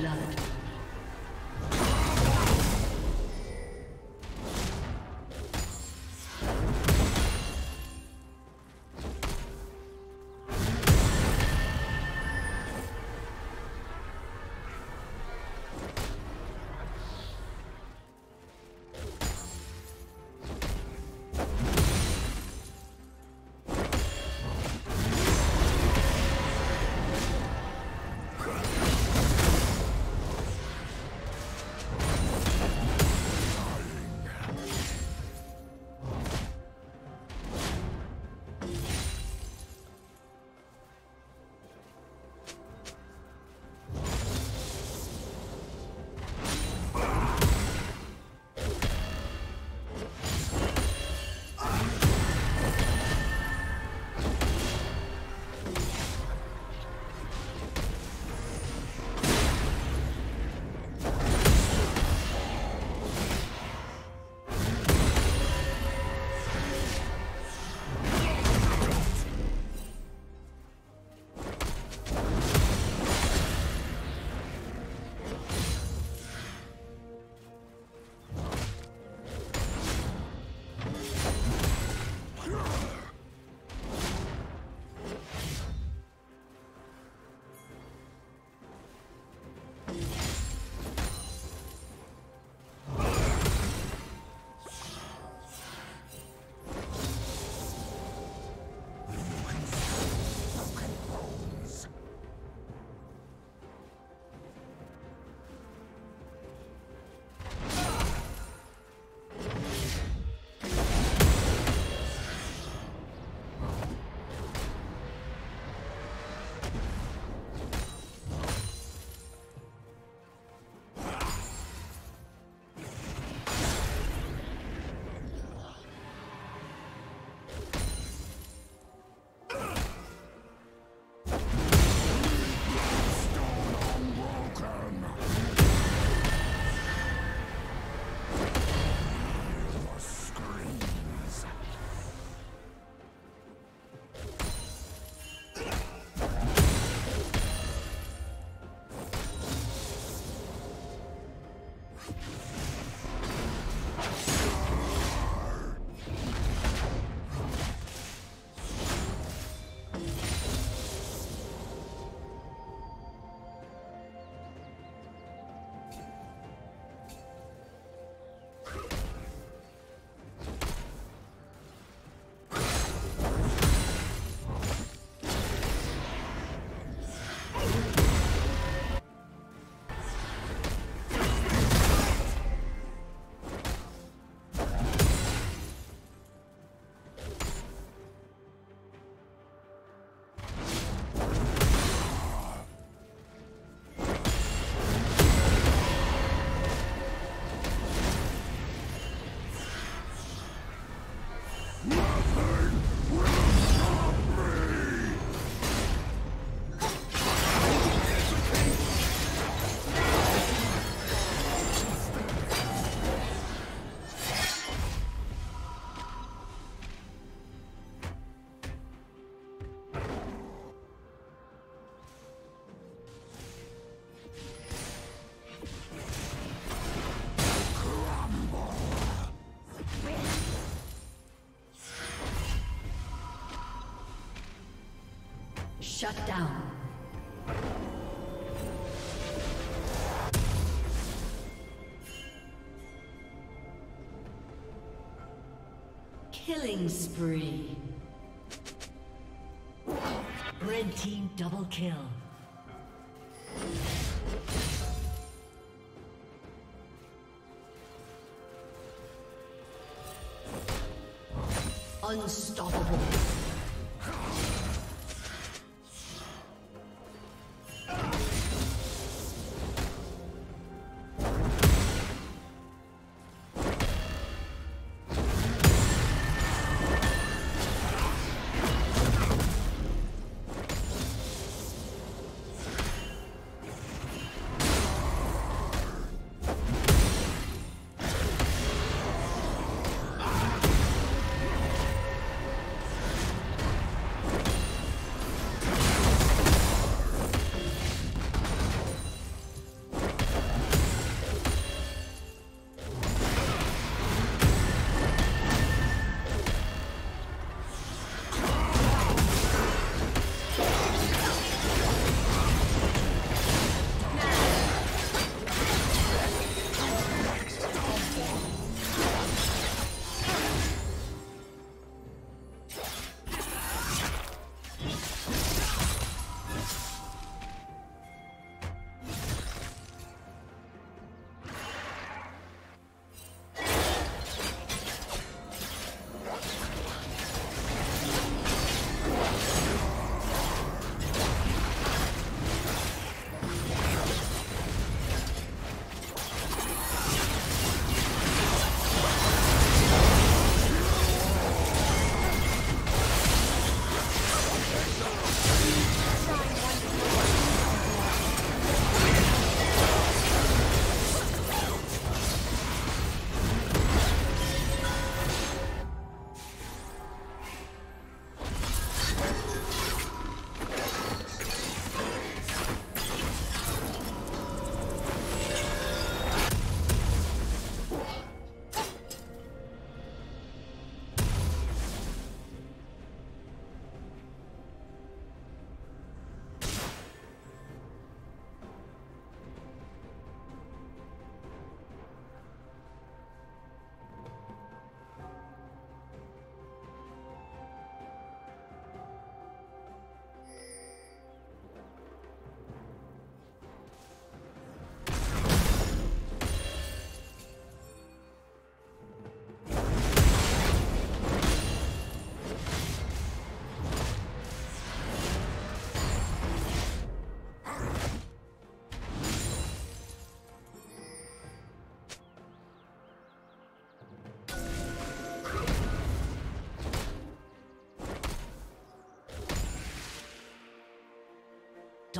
Blood. Shut down. Killing spree. Red team double kill. Unstoppable.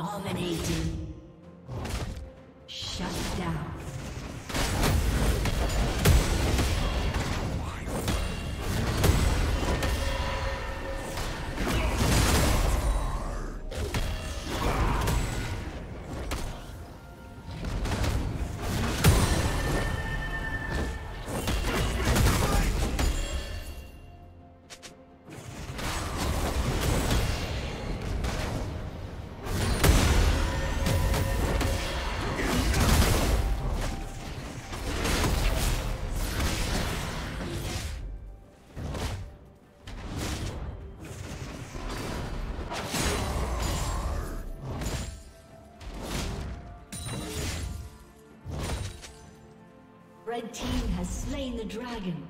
Dominating. Slain the dragon.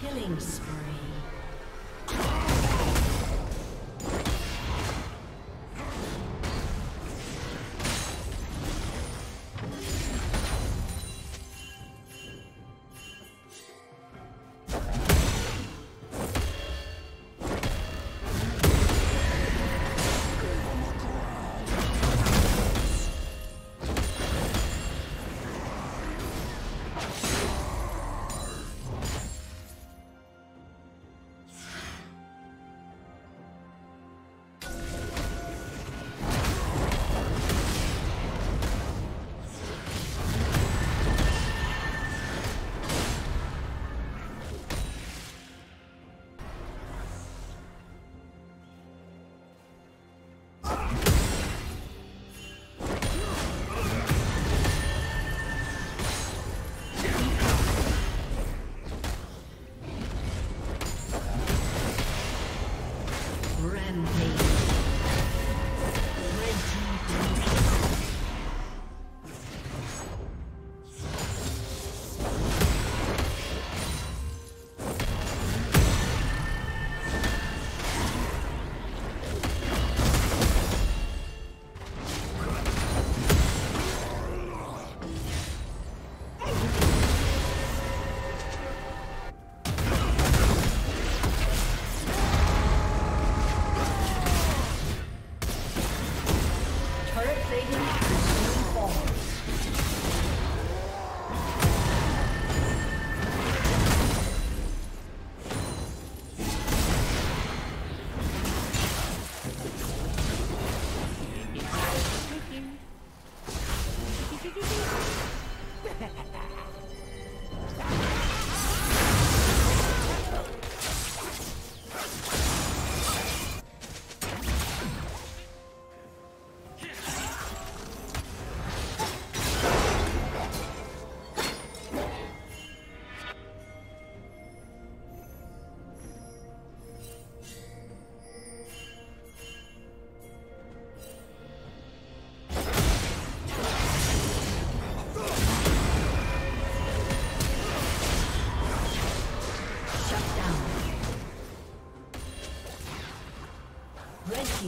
Killing spree.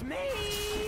It's me!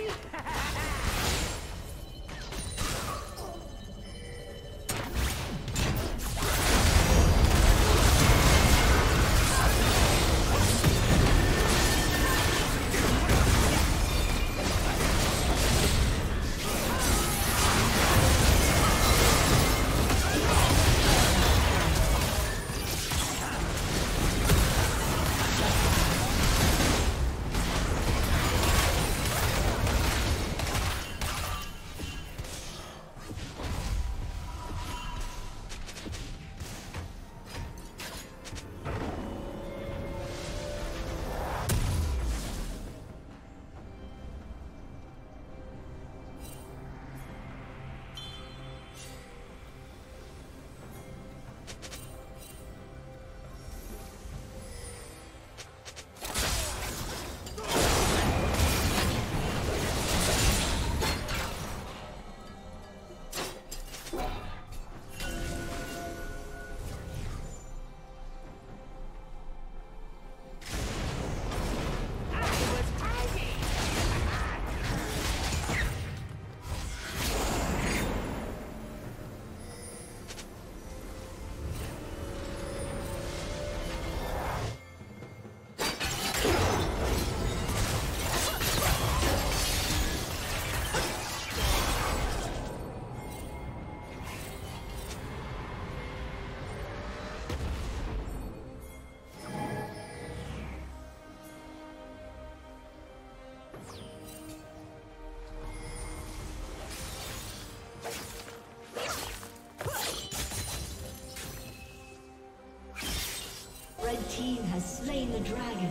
the dragon.